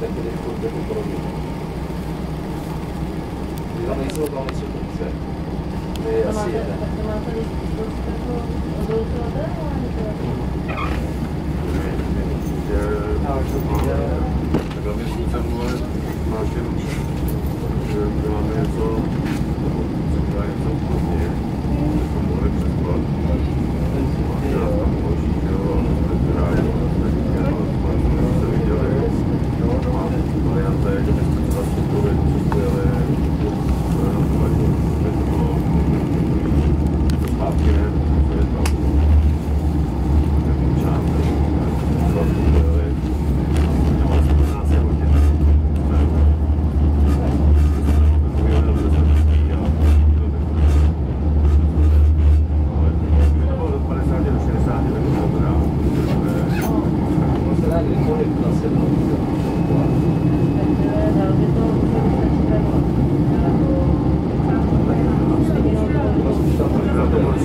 tedy jako, jako podobně. Ty tam nejsou, tam nejsou funkce. To je asi jeden. Tak to máte dost jako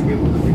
두개 먹는